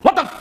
What the